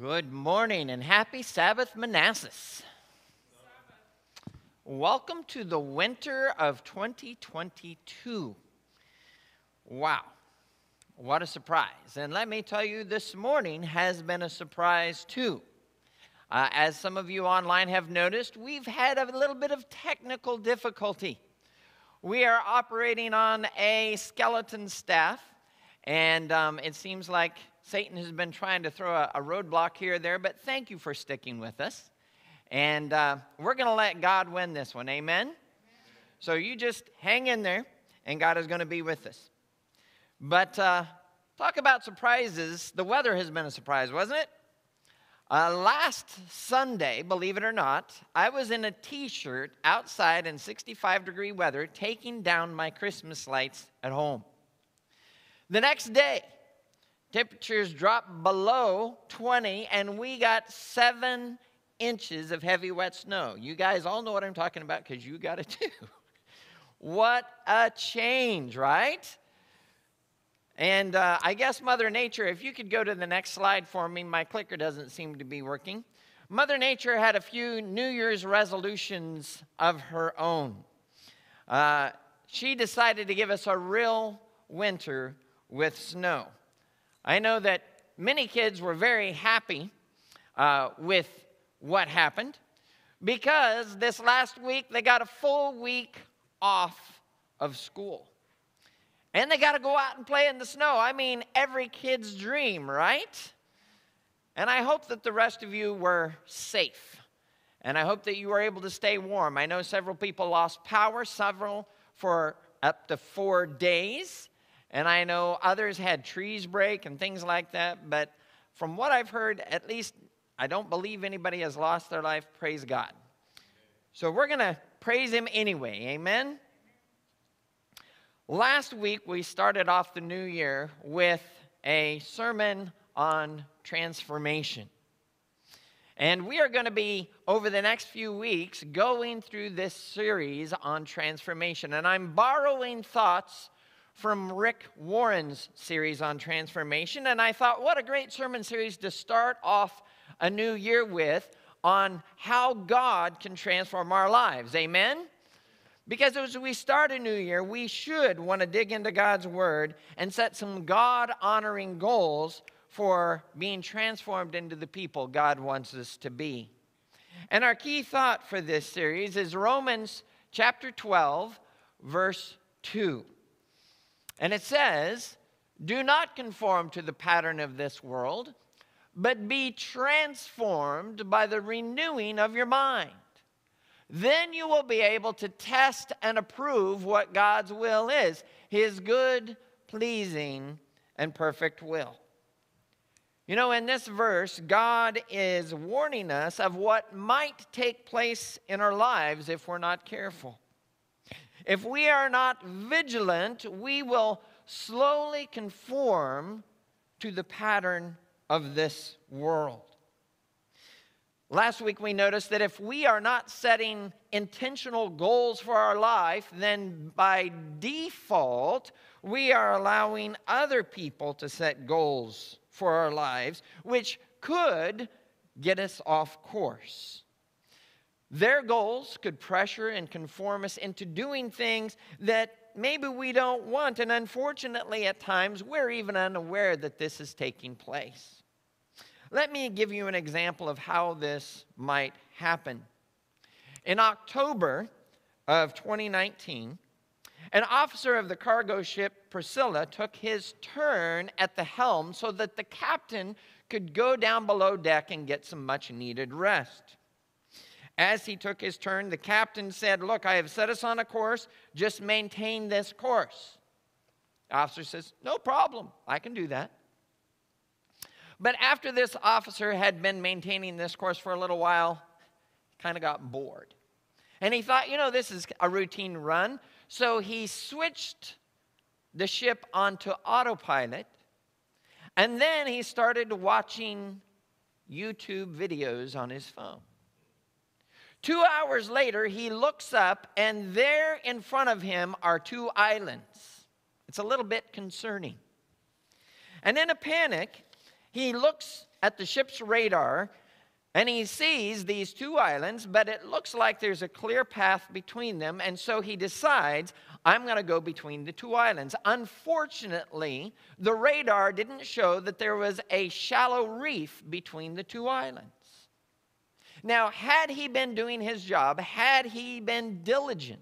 Good morning and happy Sabbath, Manassas. Welcome to the winter of 2022. Wow, what a surprise. And let me tell you, this morning has been a surprise too. Uh, as some of you online have noticed, we've had a little bit of technical difficulty. We are operating on a skeleton staff, and um, it seems like Satan has been trying to throw a, a roadblock here or there, but thank you for sticking with us. And uh, we're going to let God win this one. Amen? Amen? So you just hang in there, and God is going to be with us. But uh, talk about surprises. The weather has been a surprise, wasn't it? Uh, last Sunday, believe it or not, I was in a t shirt outside in 65 degree weather taking down my Christmas lights at home. The next day, Temperatures dropped below 20, and we got seven inches of heavy wet snow. You guys all know what I'm talking about because you got it too. what a change, right? And uh, I guess Mother Nature, if you could go to the next slide for me, my clicker doesn't seem to be working. Mother Nature had a few New Year's resolutions of her own. Uh, she decided to give us a real winter with snow. I know that many kids were very happy uh, with what happened because this last week they got a full week off of school. And they got to go out and play in the snow. I mean, every kid's dream, right? And I hope that the rest of you were safe. And I hope that you were able to stay warm. I know several people lost power, several for up to four days. And I know others had trees break and things like that, but from what I've heard, at least I don't believe anybody has lost their life. Praise God. So we're going to praise Him anyway. Amen. Last week, we started off the new year with a sermon on transformation. And we are going to be, over the next few weeks, going through this series on transformation. And I'm borrowing thoughts from Rick Warren's series on transformation. And I thought, what a great sermon series to start off a new year with on how God can transform our lives. Amen? Because as we start a new year, we should want to dig into God's Word and set some God honoring goals for being transformed into the people God wants us to be. And our key thought for this series is Romans chapter 12, verse 2. And it says, Do not conform to the pattern of this world, but be transformed by the renewing of your mind. Then you will be able to test and approve what God's will is his good, pleasing, and perfect will. You know, in this verse, God is warning us of what might take place in our lives if we're not careful. If we are not vigilant, we will slowly conform to the pattern of this world. Last week, we noticed that if we are not setting intentional goals for our life, then by default, we are allowing other people to set goals for our lives, which could get us off course. Their goals could pressure and conform us into doing things that maybe we don't want. And unfortunately, at times, we're even unaware that this is taking place. Let me give you an example of how this might happen. In October of 2019, an officer of the cargo ship Priscilla took his turn at the helm so that the captain could go down below deck and get some much needed rest. As he took his turn, the captain said, Look, I have set us on a course. Just maintain this course. The officer says, No problem. I can do that. But after this officer had been maintaining this course for a little while, kind of got bored. And he thought, you know, this is a routine run. So he switched the ship onto autopilot. And then he started watching YouTube videos on his phone. Two hours later, he looks up, and there in front of him are two islands. It's a little bit concerning. And in a panic, he looks at the ship's radar and he sees these two islands, but it looks like there's a clear path between them. And so he decides, I'm going to go between the two islands. Unfortunately, the radar didn't show that there was a shallow reef between the two islands. Now, had he been doing his job, had he been diligent,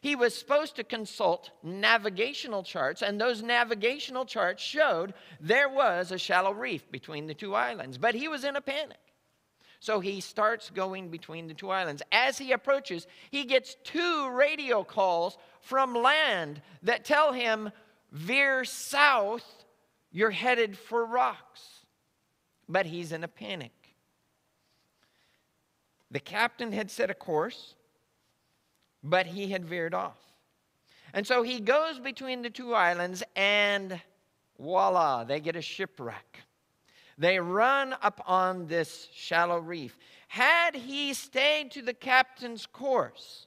he was supposed to consult navigational charts, and those navigational charts showed there was a shallow reef between the two islands. But he was in a panic. So he starts going between the two islands. As he approaches, he gets two radio calls from land that tell him, veer south, you're headed for rocks. But he's in a panic. The captain had set a course, but he had veered off. And so he goes between the two islands, and voila, they get a shipwreck. They run up on this shallow reef. Had he stayed to the captain's course,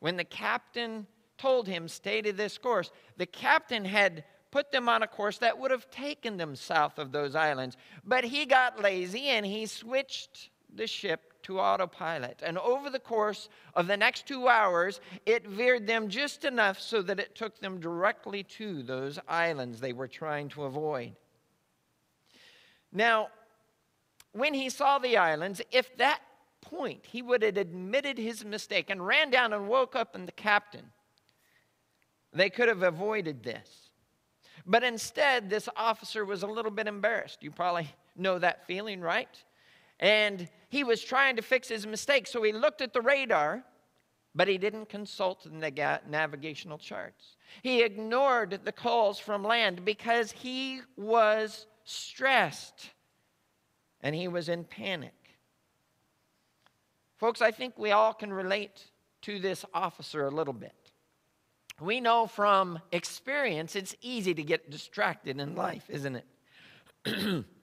when the captain told him, stay to this course, the captain had put them on a course that would have taken them south of those islands. But he got lazy and he switched the ship to autopilot. And over the course of the next two hours, it veered them just enough so that it took them directly to those islands they were trying to avoid. Now, when he saw the islands, if that point he would have admitted his mistake and ran down and woke up in the captain, they could have avoided this. But instead, this officer was a little bit embarrassed. You probably know that feeling, right? And he was trying to fix his mistake, so he looked at the radar, but he didn't consult the navigational charts. He ignored the calls from land because he was stressed and he was in panic. Folks, I think we all can relate to this officer a little bit. We know from experience it's easy to get distracted in life, isn't it?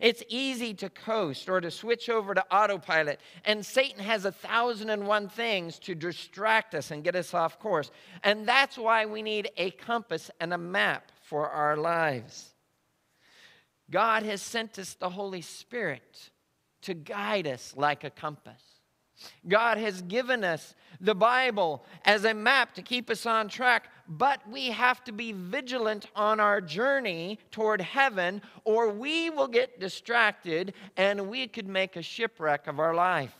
It's easy to coast or to switch over to autopilot, and Satan has a thousand and one things to distract us and get us off course. And that's why we need a compass and a map for our lives. God has sent us the Holy Spirit to guide us like a compass. God has given us the Bible as a map to keep us on track, but we have to be vigilant on our journey toward heaven, or we will get distracted and we could make a shipwreck of our life.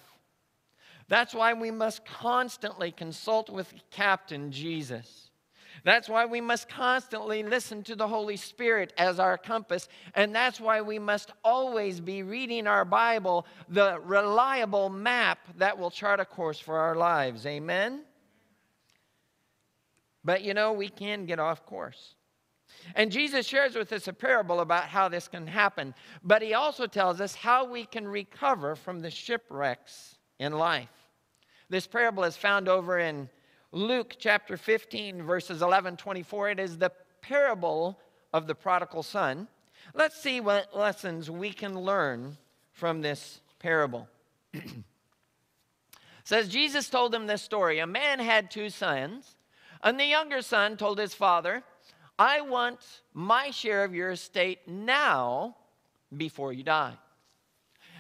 That's why we must constantly consult with Captain Jesus. That's why we must constantly listen to the Holy Spirit as our compass. And that's why we must always be reading our Bible, the reliable map that will chart a course for our lives. Amen? But you know, we can get off course. And Jesus shares with us a parable about how this can happen, but he also tells us how we can recover from the shipwrecks in life. This parable is found over in Luke chapter 15, verses 11 24. It is the parable of the prodigal son. Let's see what lessons we can learn from this parable. says Jesus told him this story. A man had two sons, and the younger son told his father, I want my share of your estate now before you die.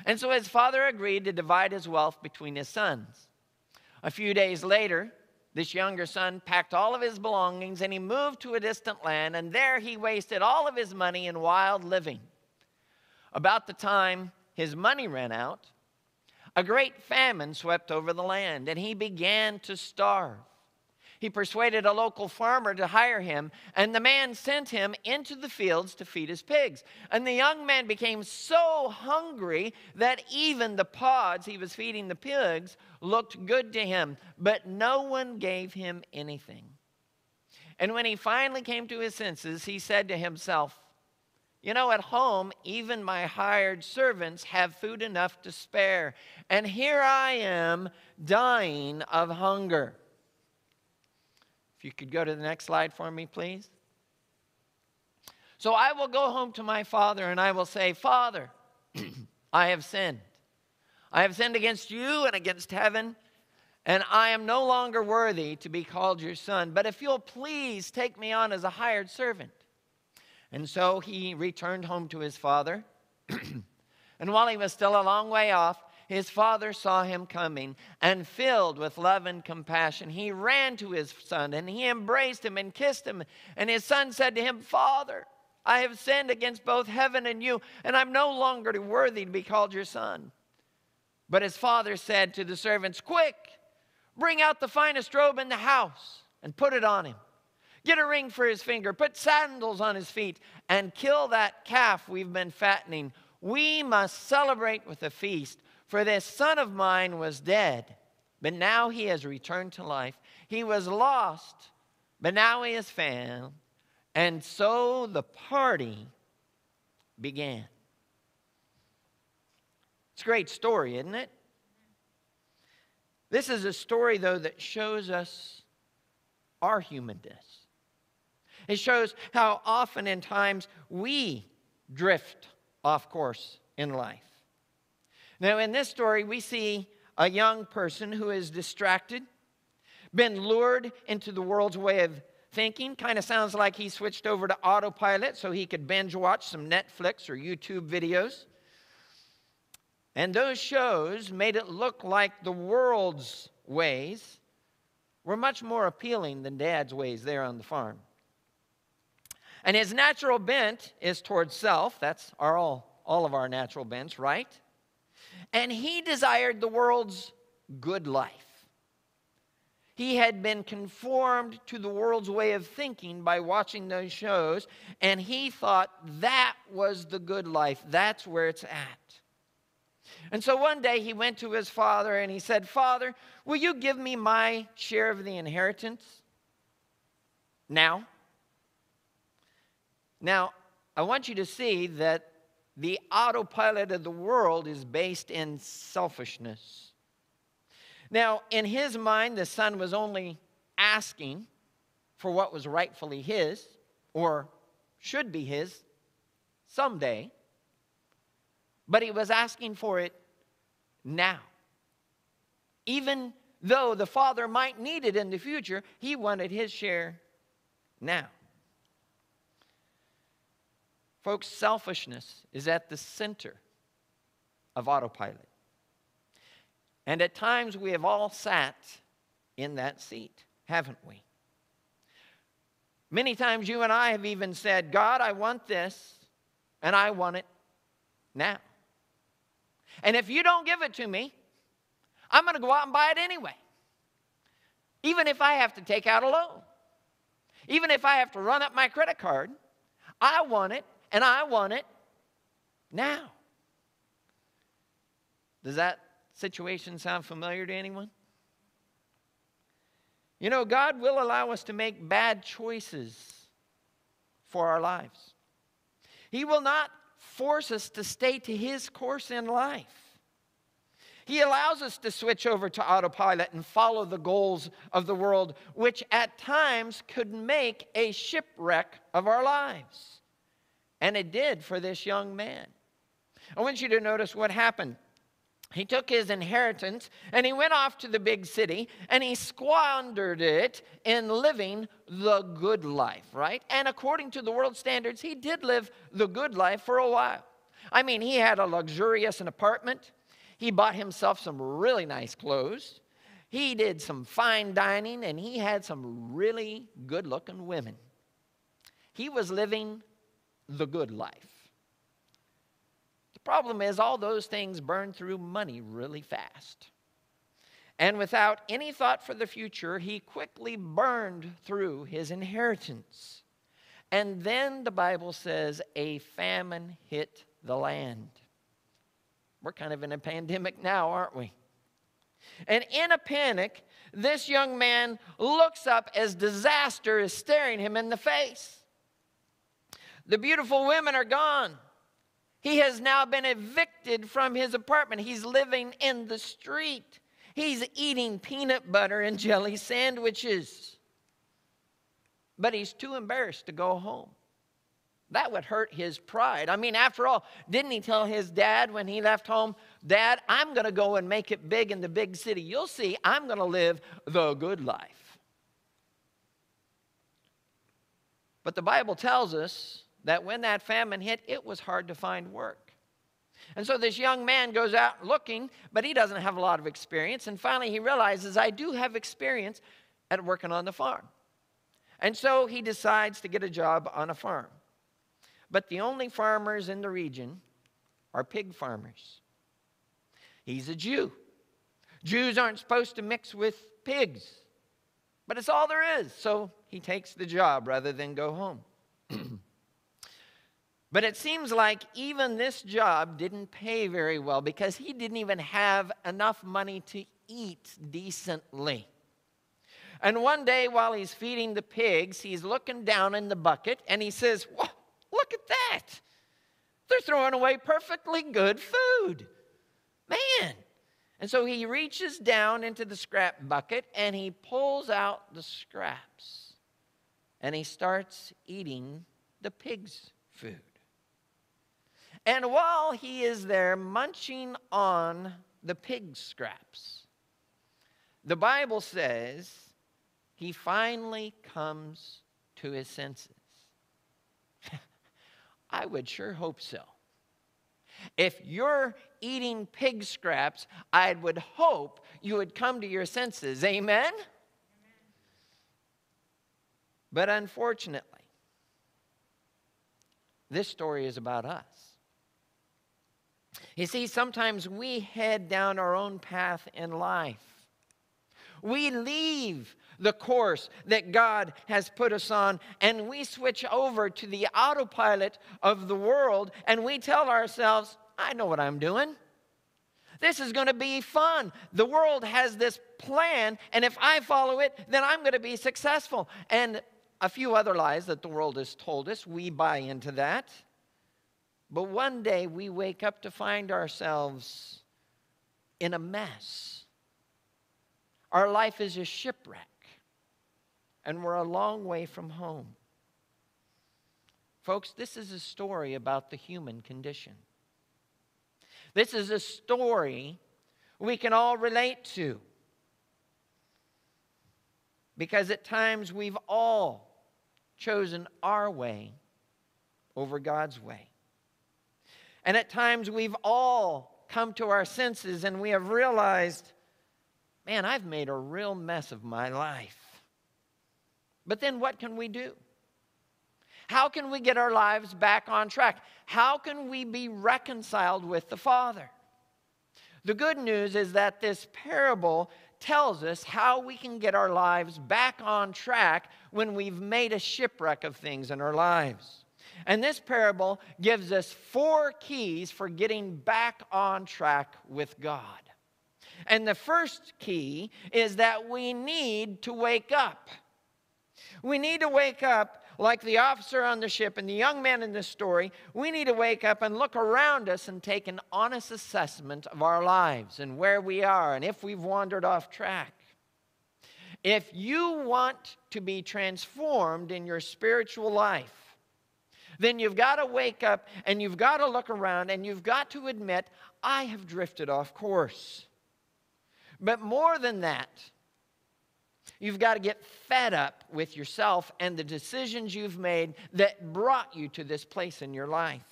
And so his father agreed to divide his wealth between his sons. A few days later, this younger son packed all of his belongings and he moved to a distant land, and there he wasted all of his money in wild living. About the time his money ran out, a great famine swept over the land, and he began to starve. He persuaded a local farmer to hire him, and the man sent him into the fields to feed his pigs. And the young man became so hungry that even the pods he was feeding the pigs looked good to him, but no one gave him anything. And when he finally came to his senses, he said to himself, You know, at home, even my hired servants have food enough to spare, and here I am dying of hunger. You could go to the next slide for me, please. So I will go home to my father and I will say, Father, I have sinned. I have sinned against you and against heaven, and I am no longer worthy to be called your son. But if you'll please take me on as a hired servant. And so he returned home to his father. and while he was still a long way off, his father saw him coming, and filled with love and compassion, he ran to his son and he embraced him and kissed him. And his son said to him, Father, I have sinned against both heaven and you, and I'm no longer worthy to be called your son. But his father said to the servants, Quick, bring out the finest robe in the house and put it on him. Get a ring for his finger, put sandals on his feet, and kill that calf we've been fattening. We must celebrate with a feast, for this son of mine was dead, but now he has returned to life. He was lost, but now he is found. And so the party began. It's a great story, isn't it? This is a story, though, that shows us our humanness. It shows how often in times we drift off course in life. Now, in this story, we see a young person who is distracted, been lured into the world's way of thinking. Kind of sounds like he switched over to autopilot so he could binge watch some Netflix or YouTube videos. And those shows made it look like the world's ways were much more appealing than dad's ways there on the farm. And his natural bent is towards self. That's our, all, all of our natural bents, right? And he desired the world's good life. He had been conformed to the world's way of thinking by watching those shows, and he thought that was the good life. That's where it's at. And so one day he went to his father and he said, Father, will you give me my share of the inheritance now? Now, I want you to see that the autopilot of the world is based in selfishness. Now, in his mind, the son was only asking for what was rightfully his or should be his someday, but he was asking for it now. Even though the father might need it in the future, he wanted his share now. Folks, selfishness is at the center of autopilot. And at times we have all sat in that seat, haven't we? Many times you and I have even said, God, I want this, and I want it now. And if you don't give it to me, I'm going to go out and buy it anyway. Even if I have to take out a loan, even if I have to run up my credit card, I want it and I want it now. Does that situation sound familiar to anyone? You know, God will allow us to make bad choices for our lives. He will not force us to stay to His course in life. He allows us to switch over to autopilot and follow the goals of the world, which at times could make a shipwreck of our lives. And it did for this young man. I want you to notice what happened. He took his inheritance and he went off to the big city and he squandered it in living the good life, right? And according to the world standards, he did live the good life for a while. I mean, he had a luxurious apartment. He bought himself some really nice clothes. He did some fine dining and he had some really good looking women. He was living the good life. The problem is, all those things burn through money really fast. And without any thought for the future, he quickly burned through his inheritance. And then the Bible says a famine hit the land. We're kind of in a pandemic now, aren't we? And in a panic, this young man looks up as disaster is staring him in the face. The beautiful women are gone. He has now been evicted from his apartment. He's living in the street. He's eating peanut butter and jelly sandwiches. But he's too embarrassed to go home. That would hurt his pride. I mean, after all, didn't he tell his dad when he left home, Dad, I'm going to go and make it big in the big city. You'll see, I'm going to live the good life. But the Bible tells us that when that famine hit, it was hard to find work. And so this young man goes out looking, but he doesn't have a lot of experience. And finally, he realizes, I do have experience at working on the farm. And so he decides to get a job on a farm. But the only farmers in the region are pig farmers. He's a Jew. Jews aren't supposed to mix with pigs, but it's all there is. So he takes the job rather than go home. but it seems like even this job didn't pay very well because he didn't even have enough money to eat decently. And one day while he's feeding the pigs, he's looking down in the bucket and he says, Look at that. They're throwing away perfectly good food. Man. And so he reaches down into the scrap bucket and he pulls out the scraps and he starts eating the pig's food. And while he is there munching on the pig scraps, the Bible says he finally comes to his senses. I would sure hope so. If you're eating pig scraps, I would hope you would come to your senses. Amen? Amen? But unfortunately, this story is about us. You see, sometimes we head down our own path in life. We leave the course that God has put us on, and we switch over to the autopilot of the world, and we tell ourselves, I know what I'm doing. This is going to be fun. The world has this plan, and if I follow it, then I'm going to be successful. And a few other lies that the world has told us, we buy into that. But one day we wake up to find ourselves in a mess. Our life is a shipwreck and we're a long way from home. Folks, this is a story about the human condition. This is a story we can all relate to. Because at times we've all chosen our way over God's way. And at times we've all come to our senses and we have realized, man, I've made a real mess of my life. But then what can we do? How can we get our lives back on track? How can we be reconciled with the Father? The good news is that this parable tells us how we can get our lives back on track when we've made a shipwreck of things in our lives. And this parable gives us four keys for getting back on track with God. And the first key is that we need to wake up. We need to wake up like the officer on the ship and the young man in this story. We need to wake up and look around us and take an honest assessment of our lives and where we are and if we've wandered off track. If you want to be transformed in your spiritual life, then you've got to wake up and you've got to look around and you've got to admit, I have drifted off course. But more than that, You've got to get fed up with yourself and the decisions you've made that brought you to this place in your life.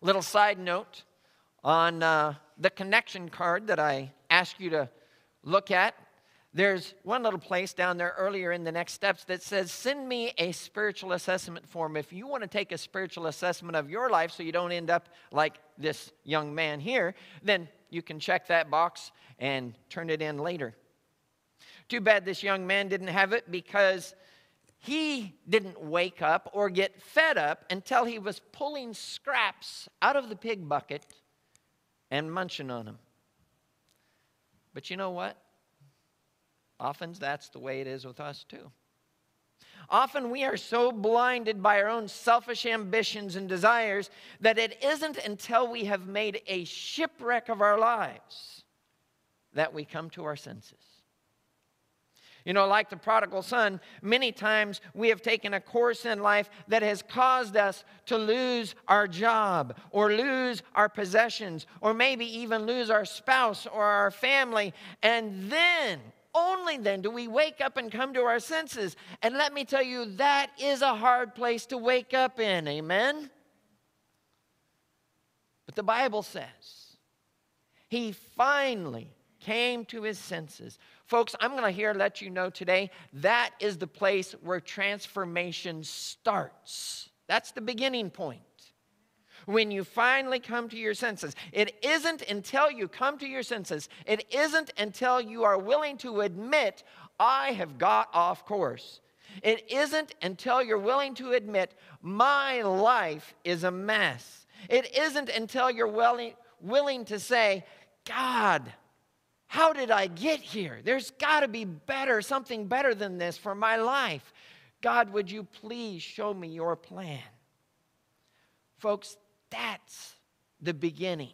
Little side note on uh, the connection card that I asked you to look at. There's one little place down there earlier in the next steps that says, Send me a spiritual assessment form. If you want to take a spiritual assessment of your life so you don't end up like this young man here, then you can check that box and turn it in later. Too bad this young man didn't have it because he didn't wake up or get fed up until he was pulling scraps out of the pig bucket and munching on them. But you know what? Often that's the way it is with us too. Often we are so blinded by our own selfish ambitions and desires that it isn't until we have made a shipwreck of our lives that we come to our senses. You know, like the prodigal son, many times we have taken a course in life that has caused us to lose our job or lose our possessions or maybe even lose our spouse or our family. And then, only then, do we wake up and come to our senses. And let me tell you, that is a hard place to wake up in. Amen? But the Bible says. He finally came to his senses. Folks, I'm going to here let you know today that is the place where transformation starts. That's the beginning point. When you finally come to your senses, it isn't until you come to your senses, it isn't until you are willing to admit, I have got off course. It isn't until you're willing to admit, my life is a mess. It isn't until you're willing, willing to say, God, how did I get here? There's got to be better, something better than this for my life. God, would you please show me your plan? Folks, that's the beginning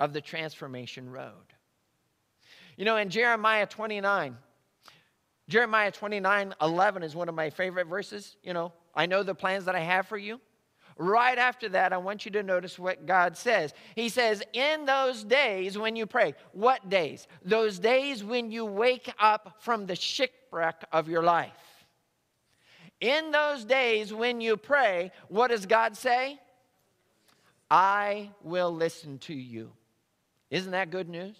of the transformation road. You know, in Jeremiah 29, Jeremiah 29 11 is one of my favorite verses. You know, I know the plans that I have for you. Right after that, I want you to notice what God says. He says, In those days when you pray, what days? Those days when you wake up from the shipwreck of your life. In those days when you pray, what does God say? I will listen to you. Isn't that good news?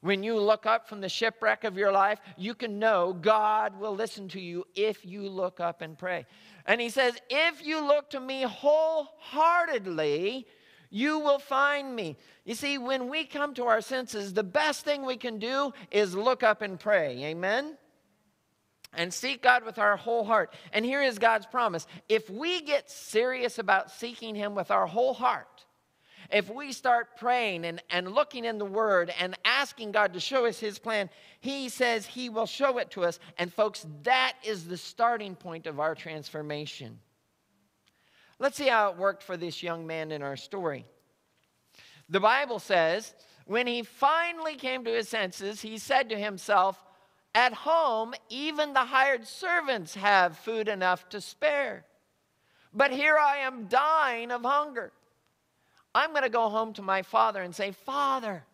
When you look up from the shipwreck of your life, you can know God will listen to you if you look up and pray. And he says, If you look to me wholeheartedly, you will find me. You see, when we come to our senses, the best thing we can do is look up and pray. Amen? And seek God with our whole heart. And here is God's promise. If we get serious about seeking Him with our whole heart, if we start praying and, and looking in the Word and asking God to show us His plan, He says He will show it to us. And, folks, that is the starting point of our transformation. Let's see how it worked for this young man in our story. The Bible says, when he finally came to his senses, he said to himself, At home, even the hired servants have food enough to spare. But here I am dying of hunger. I'm going to go home to my father and say, Father,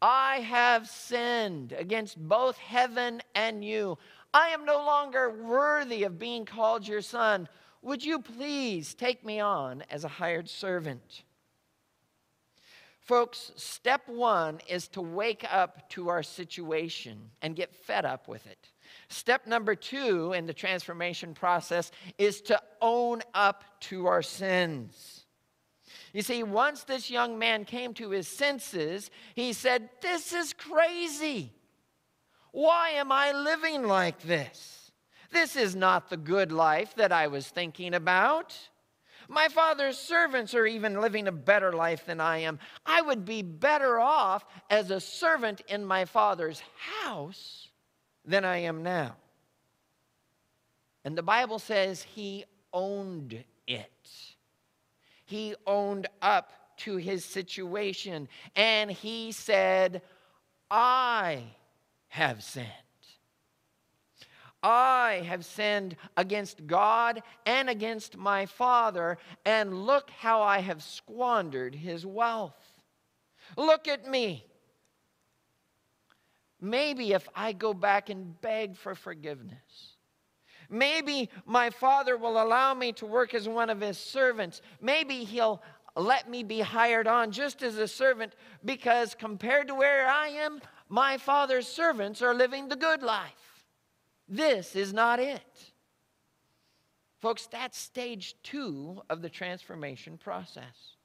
I have sinned against both heaven and you. I am no longer worthy of being called your son. Would you please take me on as a hired servant? Folks, step one is to wake up to our situation and get fed up with it. Step number two in the transformation process is to own up to our sins. You see, once this young man came to his senses, he said, This is crazy. Why am I living like this? This is not the good life that I was thinking about. My father's servants are even living a better life than I am. I would be better off as a servant in my father's house than I am now. And the Bible says he owned it he owned up to his situation and he said, I have sinned. I have sinned against God and against my father, and look how I have squandered his wealth. Look at me. Maybe if I go back and beg for forgiveness, Maybe my father will allow me to work as one of his servants. Maybe he'll let me be hired on just as a servant because compared to where I am, my father's servants are living the good life. This is not it. Folks, that's stage two of the transformation process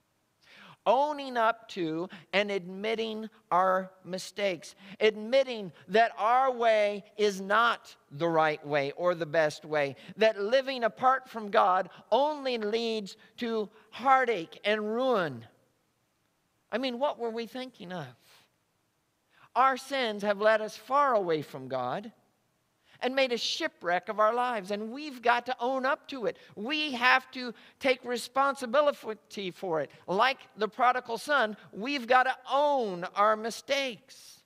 owning up to and admitting our mistakes, admitting that our way is not the right way or the best way, that living apart from God only leads to heartache and ruin. I mean, what were we thinking of? Our sins have led us far away from God and made a shipwreck of our lives. And we've got to own up to it. We have to take responsibility for it. Like the prodigal son, we've got to own our mistakes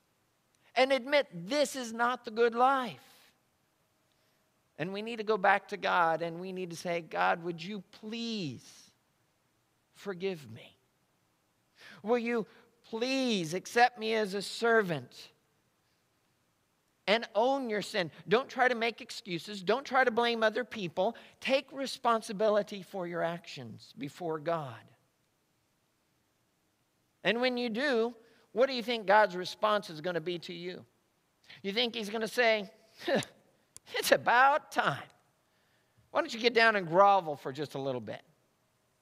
and admit this is not the good life. And we need to go back to God and we need to say, God, would you please forgive me? Will you please accept me as a servant? And own your sin. Don't try to make excuses. Don't try to blame other people. Take responsibility for your actions before God. And when you do, what do you think God's response is going to be to you? You think He's going to say, It's about time. Why don't you get down and grovel for just a little bit?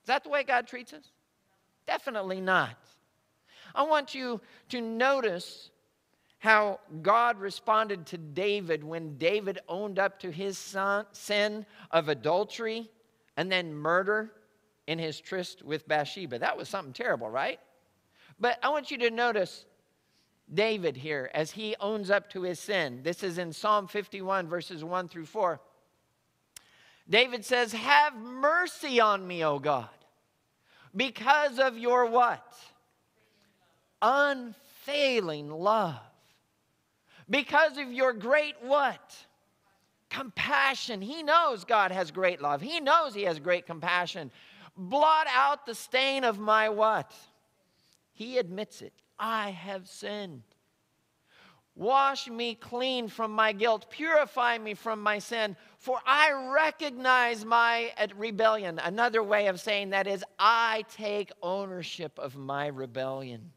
Is that the way God treats us? Definitely not. I want you to notice how God responded to David when David owned up to his son, sin of adultery and then murder in his tryst with Bathsheba. That was something terrible, right? But I want you to notice David here as he owns up to his sin. This is in Psalm 51, verses 1 through 4. David says, Have mercy on me, O God, because of your what? Unfailing love. Because of your great what? Compassion. He knows God has great love. He knows He has great compassion. Blot out the stain of my what? He admits it. I have sinned. Wash me clean from my guilt. Purify me from my sin. For I recognize my rebellion. Another way of saying that is, I take ownership of my rebellion.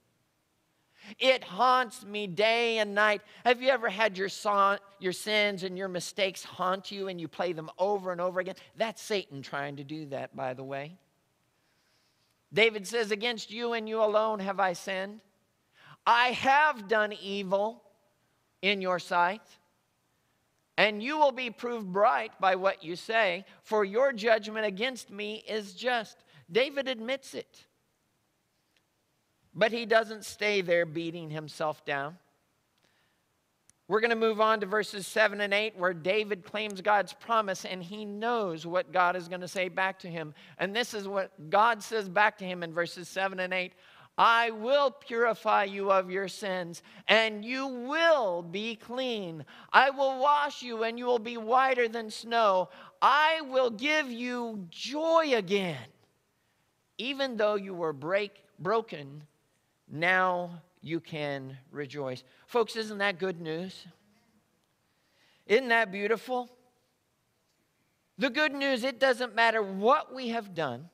It haunts me day and night. Have you ever had your, son, your sins and your mistakes haunt you and you play them over and over again? That's Satan trying to do that, by the way. David says, Against you and you alone have I sinned. I have done evil in your sight, and you will be proved right by what you say, for your judgment against me is just. David admits it. But he doesn't stay there beating himself down. We're going to move on to verses 7 and 8, where David claims God's promise and he knows what God is going to say back to him. And this is what God says back to him in verses 7 and 8 I will purify you of your sins, and you will be clean. I will wash you, and you will be whiter than snow. I will give you joy again. Even though you were break, broken, now you can rejoice. Folks, isn't that good news? Isn't that beautiful? The good news it doesn't matter what we have done,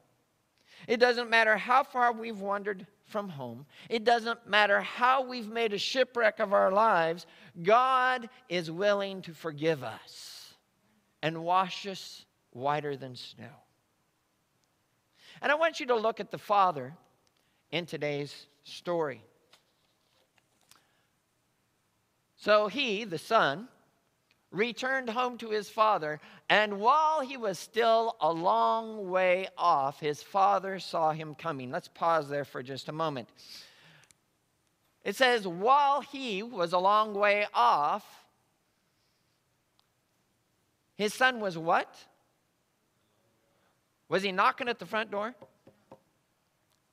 it doesn't matter how far we've wandered from home. It doesn't matter how we've made a shipwreck of our lives, God is willing to forgive us and wash us whiter than snow. And I want you to look at the Father in today's story. So he, the Son, returned home to his father, and while he was still a long way off, his father saw him coming. Let's pause there for just a moment. It says, while he was a long way off, his son was what? Was he knocking at the front door?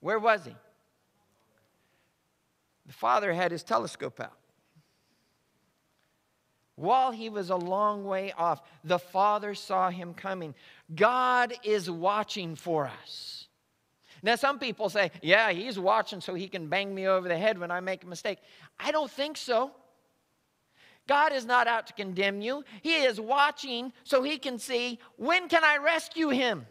Where was he? The father had his telescope out. While he was a long way off, the Father saw him coming. God is watching for us. Now, some people say, yeah, he's watching so he can bang me over the head when I make a mistake. I don't think so. God is not out to condemn you. He is watching so he can see when can I rescue him?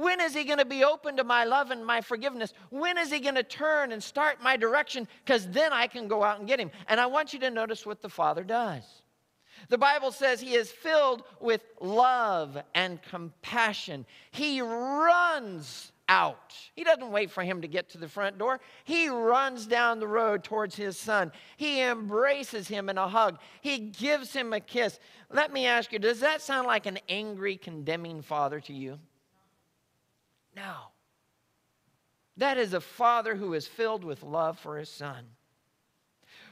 When is he going to be open to my love and my forgiveness? When is he going to turn and start my direction? Because then I can go out and get him. And I want you to notice what the Father does. The Bible says he is filled with love and compassion. He runs out. He doesn't wait for him to get to the front door. He runs down the road towards his son. He embraces him in a hug. He gives him a kiss. Let me ask you, does that sound like an angry, condemning father to you? No. That is a father who is filled with love for his son.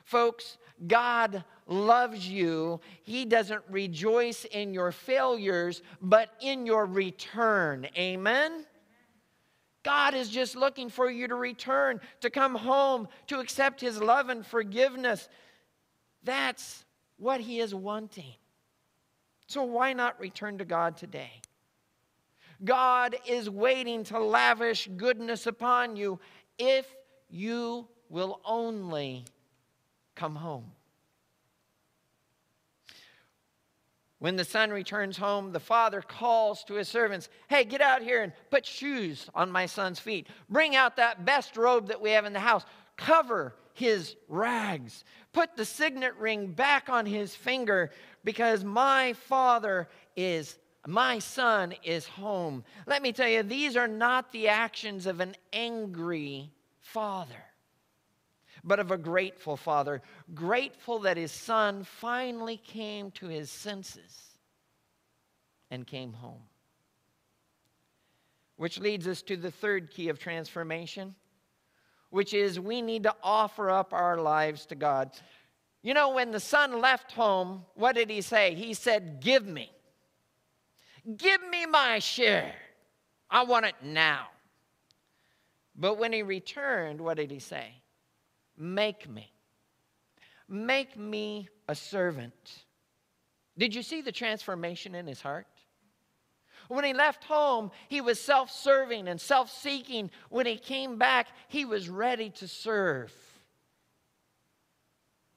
Folks, God loves you. He doesn't rejoice in your failures, but in your return. Amen? God is just looking for you to return, to come home, to accept His love and forgiveness. That's what He is wanting. So, why not return to God today? God is waiting to lavish goodness upon you if you will only come home. When the son returns home, the father calls to his servants, Hey, get out here and put shoes on my son's feet. Bring out that best robe that we have in the house. Cover his rags. Put the signet ring back on his finger because my father is, my son is home. Let me tell you, these are not the actions of an angry father, but of a grateful father, grateful that his son finally came to his senses and came home. Which leads us to the third key of transformation which is we need to offer up our lives to God. You know, when the son left home, what did he say? He said, Give me. Give me my share. I want it now. But when he returned, what did he say? Make me. Make me a servant. Did you see the transformation in his heart? When he left home, he was self serving and self seeking. When he came back, he was ready to serve.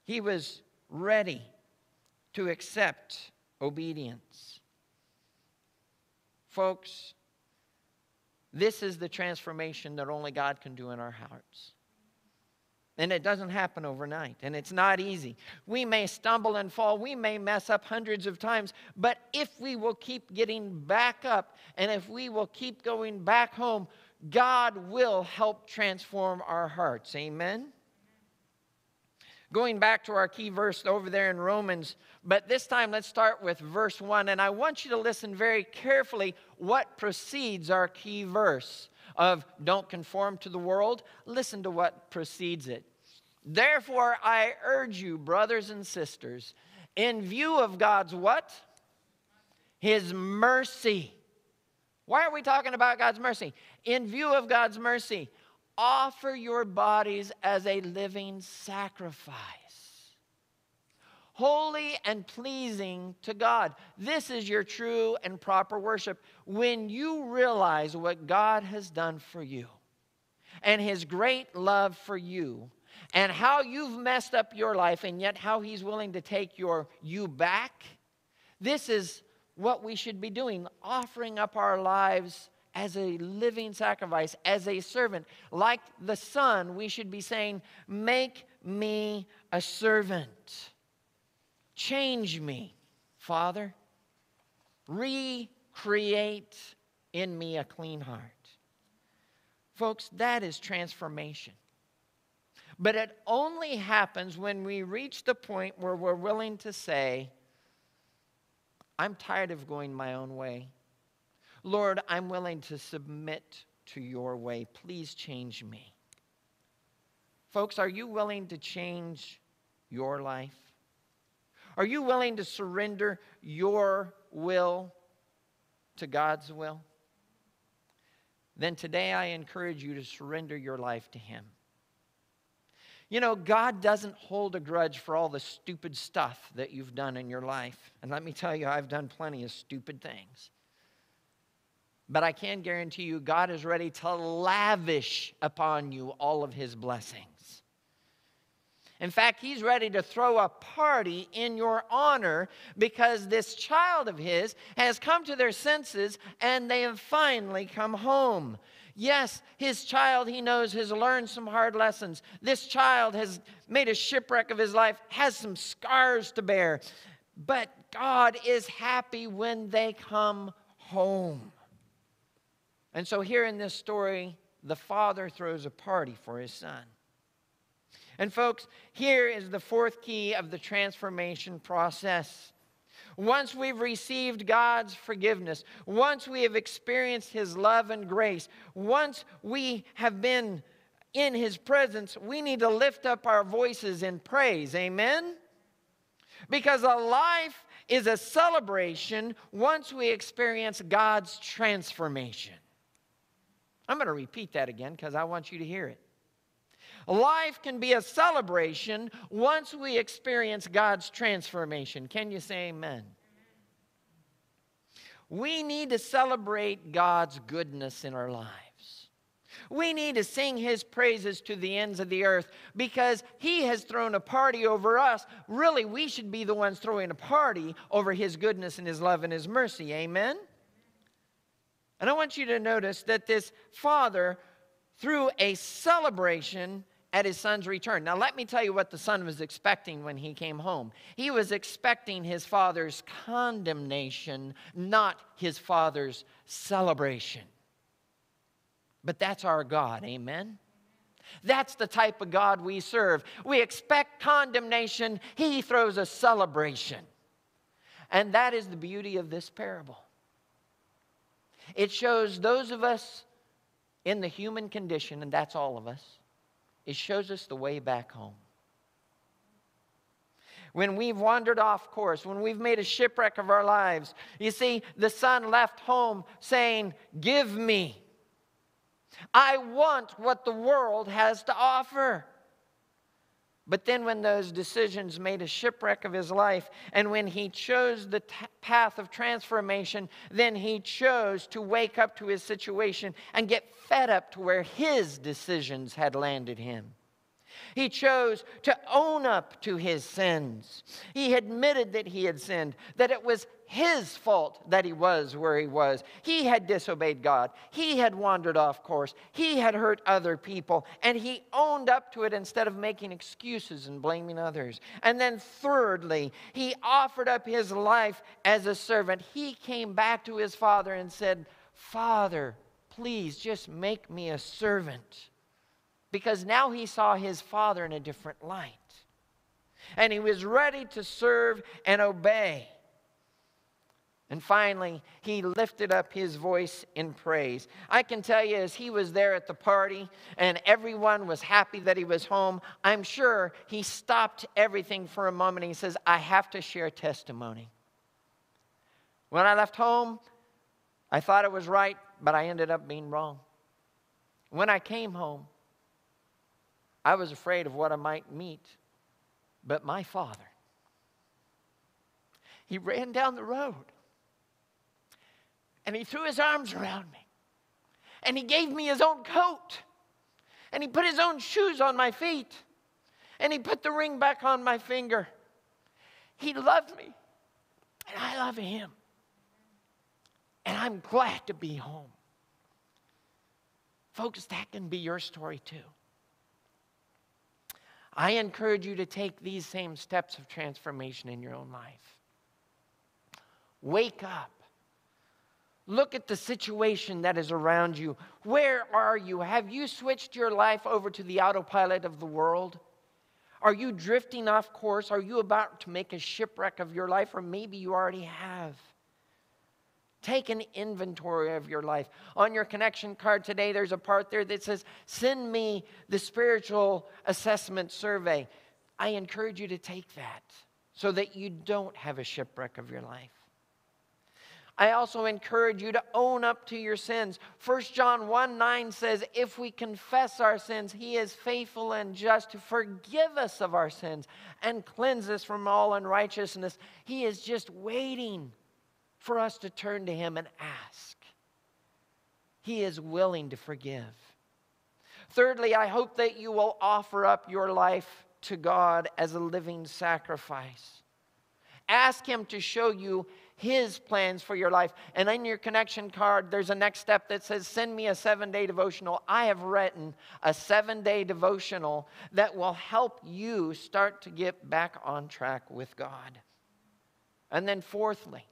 He was ready to accept obedience. Folks, this is the transformation that only God can do in our hearts. And it doesn't happen overnight, and it's not easy. We may stumble and fall, we may mess up hundreds of times, but if we will keep getting back up and if we will keep going back home, God will help transform our hearts. Amen? Going back to our key verse over there in Romans, but this time let's start with verse 1. And I want you to listen very carefully what precedes our key verse of don't conform to the world, listen to what precedes it. Therefore, I urge you, brothers and sisters, in view of God's what? His mercy. Why are we talking about God's mercy? In view of God's mercy, offer your bodies as a living sacrifice holy and pleasing to God. This is your true and proper worship when you realize what God has done for you and his great love for you and how you've messed up your life and yet how he's willing to take your you back. This is what we should be doing, offering up our lives as a living sacrifice, as a servant. Like the son, we should be saying, Make me a servant. Change me, Father. Recreate in me a clean heart. Folks, that is transformation. But it only happens when we reach the point where we're willing to say, I'm tired of going my own way. Lord, I'm willing to submit to your way. Please change me. Folks, are you willing to change your life? Are you willing to surrender your will to God's will? Then today I encourage you to surrender your life to Him. You know, God doesn't hold a grudge for all the stupid stuff that you've done in your life. And let me tell you, I've done plenty of stupid things. But I can guarantee you, God is ready to lavish upon you all of His blessings. In fact, he's ready to throw a party in your honor because this child of his has come to their senses and they have finally come home. Yes, his child, he knows, has learned some hard lessons. This child has made a shipwreck of his life, has some scars to bear. But God is happy when they come home. And so, here in this story, the father throws a party for his son. And, folks, here is the fourth key of the transformation process. Once we've received God's forgiveness, once we have experienced His love and grace, once we have been in His presence, we need to lift up our voices in praise. Amen? Because a life is a celebration once we experience God's transformation. I'm going to repeat that again because I want you to hear it. Life can be a celebration once we experience God's transformation. Can you say amen? We need to celebrate God's goodness in our lives. We need to sing his praises to the ends of the earth because he has thrown a party over us. Really, we should be the ones throwing a party over his goodness and his love and his mercy. Amen? And I want you to notice that this father threw a celebration at his son's return. Now, let me tell you what the son was expecting when he came home. He was expecting his father's condemnation, not his father's celebration. But that's our God, amen? That's the type of God we serve. We expect condemnation, he throws a celebration. And that is the beauty of this parable. It shows those of us in the human condition, and that's all of us, it shows us the way back home. When we've wandered off course, when we've made a shipwreck of our lives, you see, the son left home saying, Give me. I want what the world has to offer. But then, when those decisions made a shipwreck of his life, and when he chose the t- path of transformation, then he chose to wake up to his situation and get fed up to where his decisions had landed him. He chose to own up to his sins. He admitted that he had sinned, that it was his fault that he was where he was. He had disobeyed God. He had wandered off course. He had hurt other people. And he owned up to it instead of making excuses and blaming others. And then, thirdly, he offered up his life as a servant. He came back to his father and said, Father, please just make me a servant because now he saw his father in a different light. And he was ready to serve and obey. And finally, he lifted up his voice in praise. I can tell you, as he was there at the party and everyone was happy that he was home, I'm sure he stopped everything for a moment. and He says, I have to share testimony. When I left home, I thought it was right, but I ended up being wrong. When I came home, I was afraid of what I might meet. But my father, he ran down the road and he threw his arms around me and he gave me his own coat and he put his own shoes on my feet and he put the ring back on my finger. He loved me and I love him. And I'm glad to be home. Folks, that can be your story too. I encourage you to take these same steps of transformation in your own life. Wake up. Look at the situation that is around you. Where are you? Have you switched your life over to the autopilot of the world? Are you drifting off course? Are you about to make a shipwreck of your life? Or maybe you already have. Take an inventory of your life. On your connection card today, there's a part there that says, Send me the spiritual assessment survey. I encourage you to take that so that you don't have a shipwreck of your life. I also encourage you to own up to your sins. 1 John 1 9 says, If we confess our sins, he is faithful and just to forgive us of our sins and cleanse us from all unrighteousness. He is just waiting for us to turn to Him and ask. He is willing to forgive. Thirdly, I hope that you will offer up your life to God as a living sacrifice. Ask Him to show you His plans for your life. And in your connection card, there's a next step that says, Send me a seven day devotional. I have written a seven day devotional that will help you start to get back on track with God. And then, fourthly,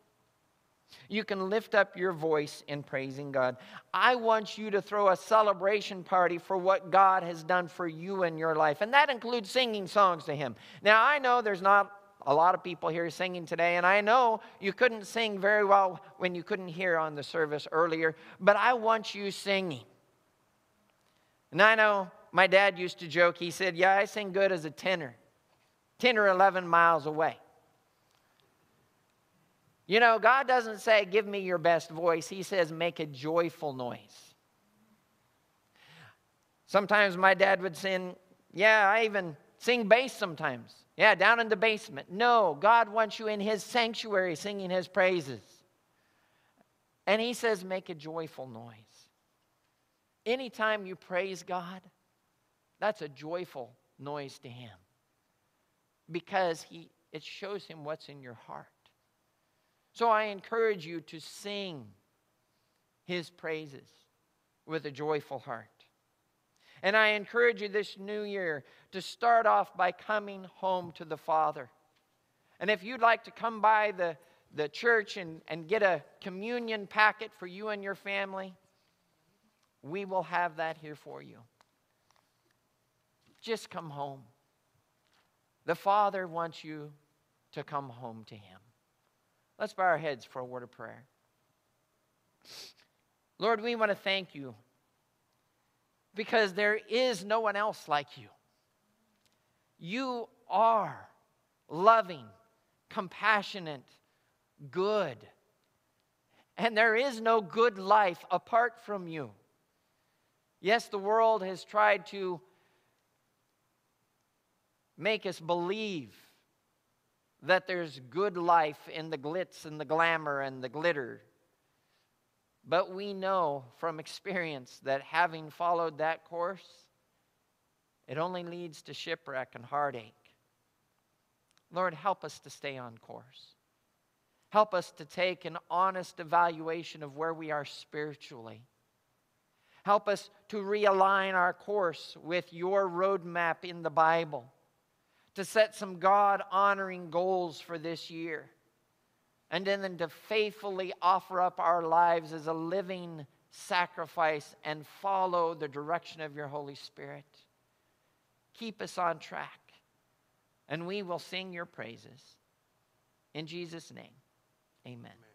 you can lift up your voice in praising God. I want you to throw a celebration party for what God has done for you in your life, and that includes singing songs to Him. Now, I know there's not a lot of people here singing today, and I know you couldn't sing very well when you couldn't hear on the service earlier, but I want you singing. And I know my dad used to joke, he said, Yeah, I sing good as a tenor, 10 or 11 miles away. You know, God doesn't say, give me your best voice. He says, make a joyful noise. Sometimes my dad would sing, yeah, I even sing bass sometimes. Yeah, down in the basement. No, God wants you in his sanctuary singing his praises. And he says, make a joyful noise. Anytime you praise God, that's a joyful noise to Him because he, it shows Him what's in your heart. So I encourage you to sing His praises with a joyful heart. And I encourage you this new year to start off by coming home to the Father. And if you'd like to come by the, the church and, and get a communion packet for you and your family, we will have that here for you. Just come home. The Father wants you to come home to Him. Let's bow our heads for a word of prayer. Lord, we want to thank you because there is no one else like you. You are loving, compassionate, good. And there is no good life apart from you. Yes, the world has tried to make us believe that there's good life in the glitz and the glamour and the glitter. But we know from experience that having followed that course, it only leads to shipwreck and heartache. Lord, help us to stay on course. Help us to take an honest evaluation of where we are spiritually. Help us to realign our course with your roadmap in the Bible, to set some God honoring goals for this year, and then to faithfully offer up our lives as a living sacrifice and follow the direction of your Holy Spirit. Keep us on track, and we will sing your praises. In Jesus' name, amen. amen.